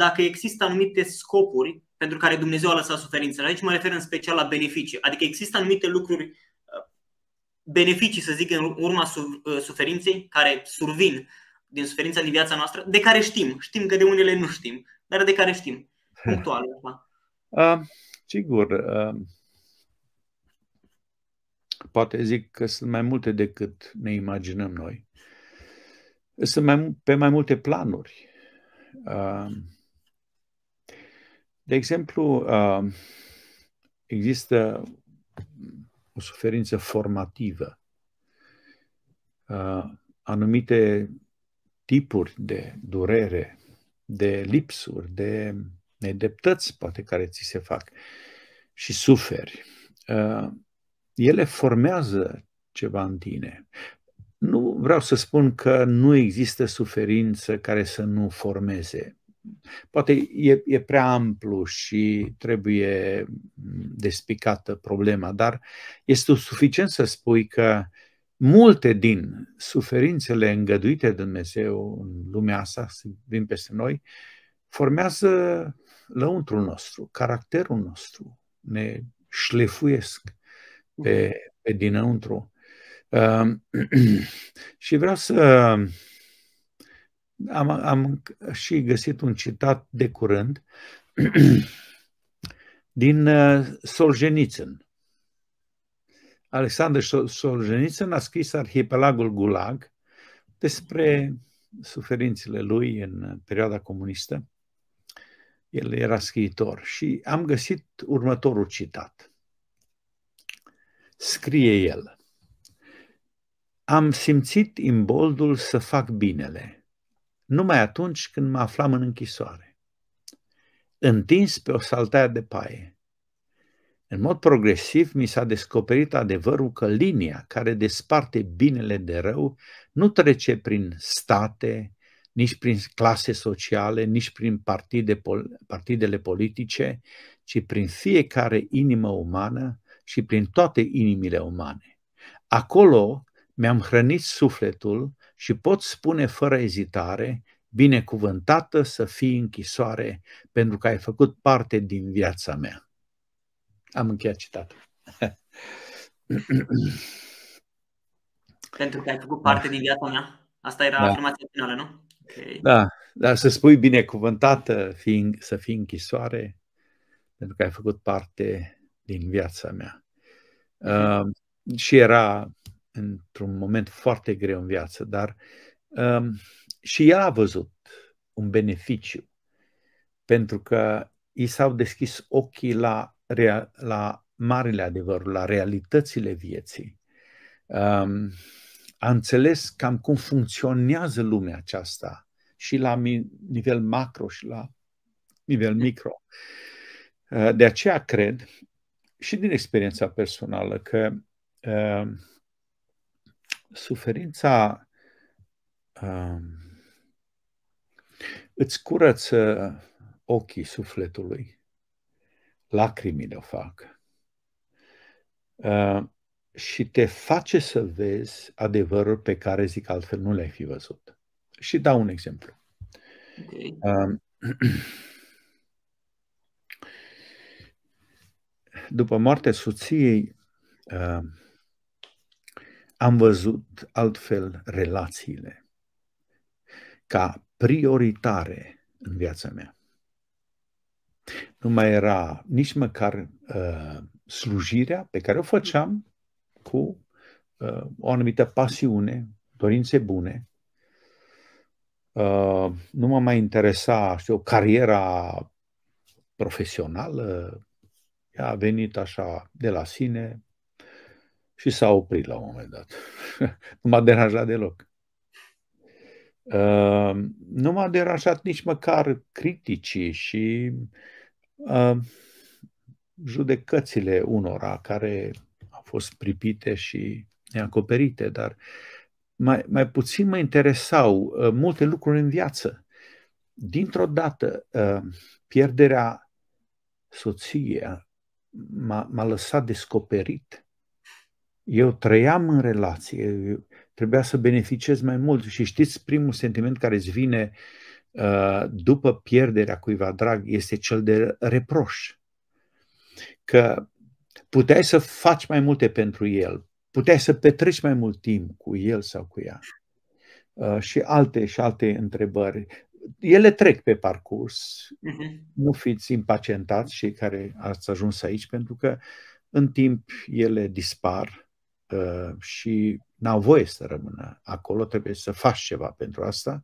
dacă există anumite scopuri pentru care Dumnezeu a lăsat suferințele. Aici mă refer în special la beneficii. Adică există anumite lucruri, uh, beneficii, să zic, în urma uh, suferinței, care survin din suferința din viața noastră, de care știm. Știm că de unele nu știm, dar de care știm. Punctual. Uh, sigur. Uh, poate zic că sunt mai multe decât ne imaginăm noi. Sunt mai, pe mai multe planuri. Uh, de exemplu, uh, există o suferință formativă. Uh, anumite tipuri de durere, de lipsuri, de nedreptăți, poate, care ți se fac și suferi. Ele formează ceva în tine. Nu vreau să spun că nu există suferință care să nu formeze. Poate e, e prea amplu și trebuie despicată problema, dar este suficient să spui că multe din suferințele îngăduite de Dumnezeu în lumea asta, vin peste noi, formează lăuntrul nostru, caracterul nostru, ne șlefuiesc pe, pe dinăuntru. Uh, și vreau să am, am și găsit un citat de curând din uh, Solzhenitsyn. Alexander Solzhenitsyn a scris Arhipelagul Gulag despre suferințele lui în perioada comunistă. El era scriitor și am găsit următorul citat. Scrie el. Am simțit imboldul să fac binele – numai atunci când mă aflam în închisoare, întins pe o saltea de paie. În mod progresiv mi s-a descoperit adevărul că linia care desparte binele de rău nu trece prin state, nici prin clase sociale, nici prin partide, partidele politice, ci prin fiecare inimă umană și prin toate inimile umane. Acolo mi-am hrănit sufletul și pot spune fără ezitare, binecuvântată să fii închisoare pentru că ai făcut parte din viața mea. Am încheiat citatul. pentru că ai făcut parte din viața mea? Asta era da. afirmația finală, nu? Okay. Da, dar să spui binecuvântată fiind, să fii închisoare pentru că ai făcut parte din viața mea. Uh, și era într-un moment foarte greu în viață, dar um, și el a văzut un beneficiu, pentru că i s-au deschis ochii la, rea, la marile adevăruri, la realitățile vieții. Um, a înțeles cam cum funcționează lumea aceasta și la nivel macro și la nivel micro. Uh, de aceea cred și din experiența personală că uh, suferința uh, îți curăță ochii sufletului, lacrimile o fac uh, și te face să vezi adevărul pe care, zic altfel, nu le-ai fi văzut. Și dau un exemplu. Okay. Uh, după moartea soției, uh, am văzut altfel relațiile ca prioritare în viața mea. Nu mai era nici măcar uh, slujirea pe care o făceam cu uh, o anumită pasiune, dorințe bune. Uh, nu mă mai interesa, știu, cariera profesională, ea a venit așa de la sine, și s-a oprit la un moment dat. nu m-a deranjat deloc. Uh, nu m-a deranjat nici măcar criticii și uh, judecățile unora care au fost pripite și neacoperite, dar mai, mai puțin mă interesau uh, multe lucruri în viață. Dintr-o dată, uh, pierderea soției m-a, m-a lăsat descoperit eu trăiam în relație, trebuia să beneficiez mai mult și știți primul sentiment care îți vine uh, după pierderea cuiva drag este cel de reproș. Că puteai să faci mai multe pentru el, puteai să petreci mai mult timp cu el sau cu ea. Uh, și alte și alte întrebări. Ele trec pe parcurs. Uh-huh. Nu fiți impacientați și care ați ajuns aici, pentru că în timp ele dispar uh, și n-au voie să rămână acolo, trebuie să faci ceva pentru asta.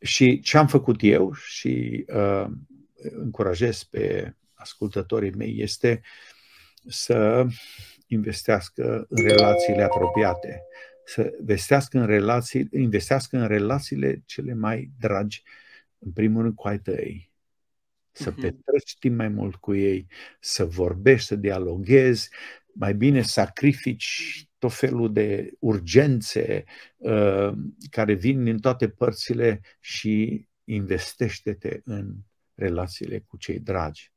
Și ce am făcut eu și uh, încurajez pe ascultătorii mei este să investească în relațiile apropiate, să investească în, relații, investească în relațiile cele mai dragi, în primul rând cu ai tăi, să uh-huh. petreci timp mai mult cu ei, să vorbești, să dialoghezi, mai bine sacrifici tot felul de urgențe uh, care vin din toate părțile și investește-te în relațiile cu cei dragi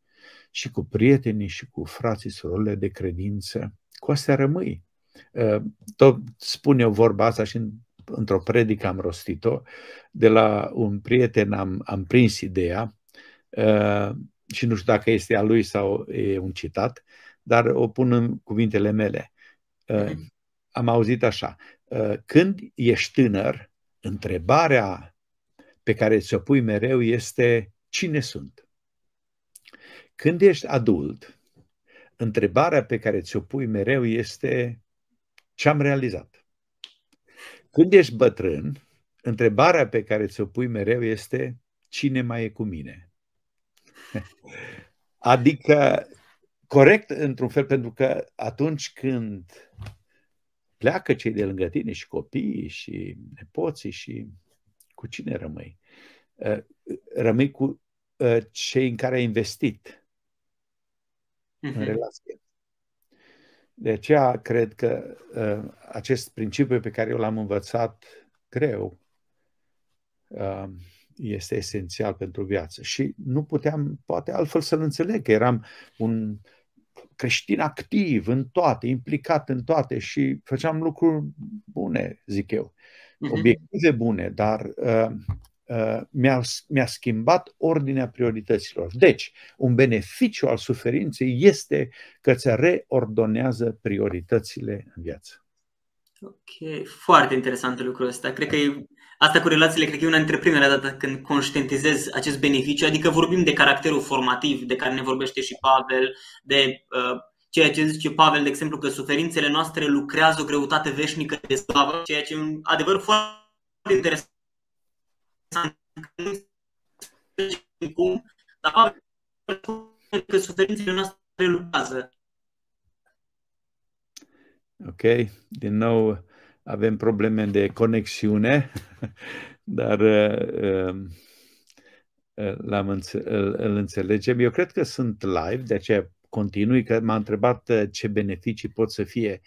și cu prietenii și cu frații, surorile de credință. Cu astea rămâi. Uh, tot spun eu vorba asta și într-o predică am rostit-o. De la un prieten am, am prins ideea uh, și nu știu dacă este a lui sau e un citat, dar o pun în cuvintele mele. Uh, am auzit așa, când ești tânăr, întrebarea pe care ți-o pui mereu este cine sunt? Când ești adult, întrebarea pe care ți-o pui mereu este ce am realizat. Când ești bătrân, întrebarea pe care ți-o pui mereu este cine mai e cu mine. Adică, corect într-un fel, pentru că atunci când pleacă cei de lângă tine și copiii și nepoții și cu cine rămâi? Uh, rămâi cu uh, cei în care ai investit uh-huh. în mhm. relație. De aceea cred că uh, acest principiu pe care eu l-am învățat greu uh, este esențial pentru viață. Și nu puteam, poate altfel să-l înțeleg, că eram un creștin activ în toate, implicat în toate și făceam lucruri bune, zic eu. Mhm. Obiective bune, dar uh, Uh, mi-a, mi-a schimbat ordinea priorităților. Deci, un beneficiu al suferinței este că ți reordonează prioritățile în viață. Ok, foarte interesant lucrul ăsta. Cred că e, asta cu relațiile, cred că e una dintre primele date când conștientizez acest beneficiu, adică vorbim de caracterul formativ de care ne vorbește și Pavel, de uh, ceea ce zice Pavel, de exemplu, că suferințele noastre lucrează o greutate veșnică de slavă, ceea ce e un adevăr foarte interesant cum, dar că suferințele noastre lucrează. Ok, din nou avem probleme de conexiune, dar uh, uh, l-am înțe- îl, îl înțelegem. Eu cred că sunt live, de aceea continui, că m-a întrebat uh, ce beneficii pot să fie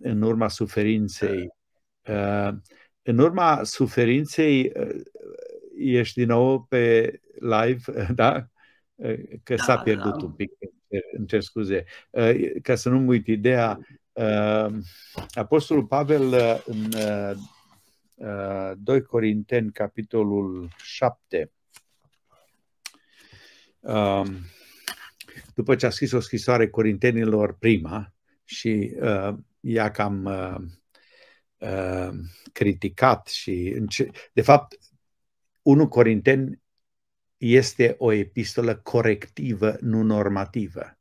în urma suferinței în urma suferinței uh, ești din nou pe live, da? Uh, că da, s-a pierdut da. un pic, îmi cer scuze. Uh, ca să nu-mi uit ideea, Apostolul Pavel în 2 Corinteni, capitolul 7, um, după ce a scris o scrisoare Corintenilor prima și ea cam Uh, criticat și de fapt 1 Corinteni este o epistolă corectivă, nu normativă.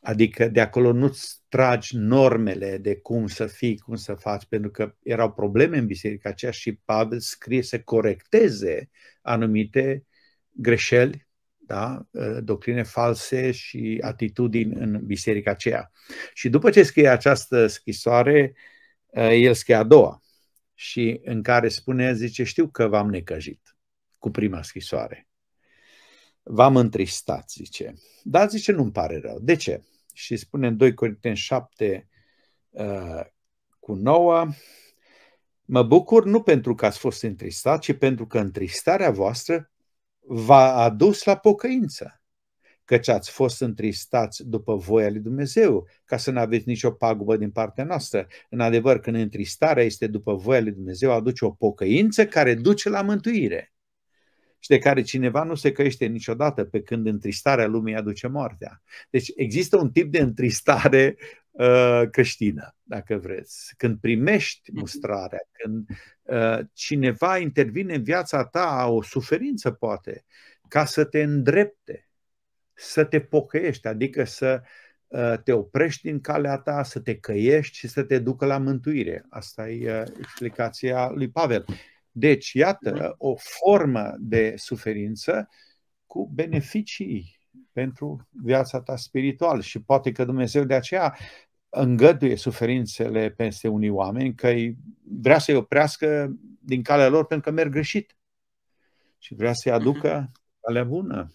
Adică de acolo nu-ți tragi normele de cum să fii, cum să faci, pentru că erau probleme în biserica aceea și Pavel scrie să corecteze anumite greșeli, da? Uh, doctrine false și atitudini în biserica aceea. Și după ce scrie această scrisoare, Eh, el scrie a doua și în care spune, zice, știu că v-am necăjit cu prima scrisoare. V-am întristat, zice. Dar zice, nu-mi pare rău. De ce? Și spune în 2 Corinteni 7 uh, cu 9, mă bucur nu pentru că ați fost întristat, ci pentru că întristarea voastră v-a adus la pocăință. căci ați fost întristați după voia lui Dumnezeu, ca să nu aveți nicio pagubă din partea noastră. În adevăr, când întristarea este după voia lui Dumnezeu, aduce o pocăință care duce la mântuire și de care cineva nu se căiește niciodată pe când întristarea lumii aduce moartea. Deci există un tip de întristare uh, creștină, dacă vreți. Când primești mhm. mustrarea, când uh, cineva intervine în viața ta, o suferință poate, ca să te îndrepte, să te pocăiești, adică să uh, te oprești din calea ta, să te căiești și să te ducă la mântuire. Asta e uh, explicația lui Pavel. Deci, iată, o formă de suferință cu beneficii pentru viața ta spirituală. Și poate că Dumnezeu de aceea îngăduie suferințele peste unii oameni, că vrea să-i oprească din calea lor pentru că merg greșit. Și vrea să-i aducă calea bună.